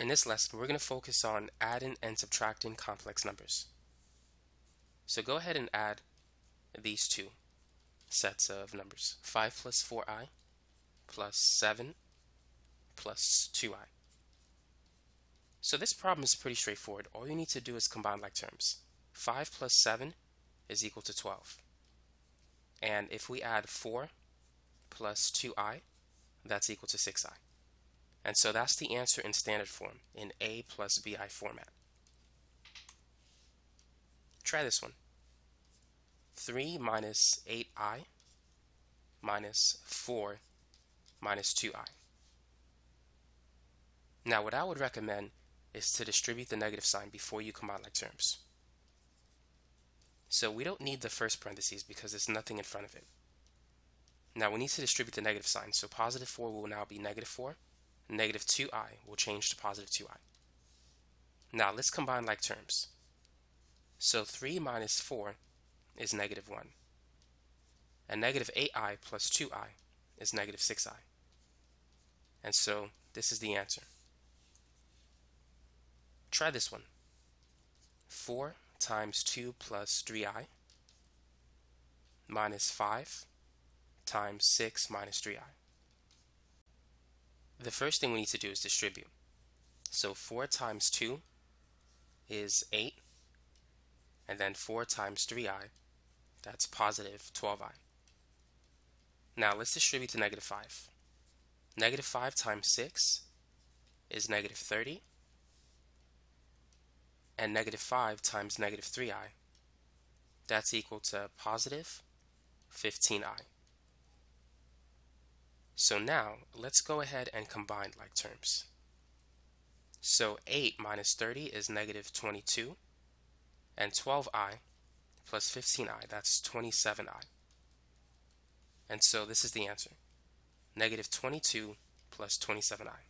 In this lesson, we're going to focus on adding and subtracting complex numbers. So go ahead and add these two sets of numbers. 5 plus 4i plus 7 plus 2i. So this problem is pretty straightforward. All you need to do is combine like terms. 5 plus 7 is equal to 12. And if we add 4 plus 2i, that's equal to 6i. And so that's the answer in standard form, in A plus BI format. Try this one. 3 minus 8i minus 4 minus 2i. Now what I would recommend is to distribute the negative sign before you combine like terms. So we don't need the first parentheses because there's nothing in front of it. Now we need to distribute the negative sign, so positive 4 will now be negative 4, negative 2i will change to positive 2i. Now let's combine like terms. So 3 minus 4 is negative 1. And negative 8i plus 2i is negative 6i. And so this is the answer. Try this one. 4 times 2 plus 3i minus 5 times 6 minus 3i the first thing we need to do is distribute. So 4 times 2 is 8, and then 4 times 3i, that's positive 12i. Now let's distribute to negative 5. Negative 5 times 6 is negative 30, and negative 5 times negative 3i, that's equal to positive 15i. So now let's go ahead and combine like terms. So 8 minus 30 is negative 22 and 12i plus 15i, that's 27i. And so this is the answer, negative 22 plus 27i.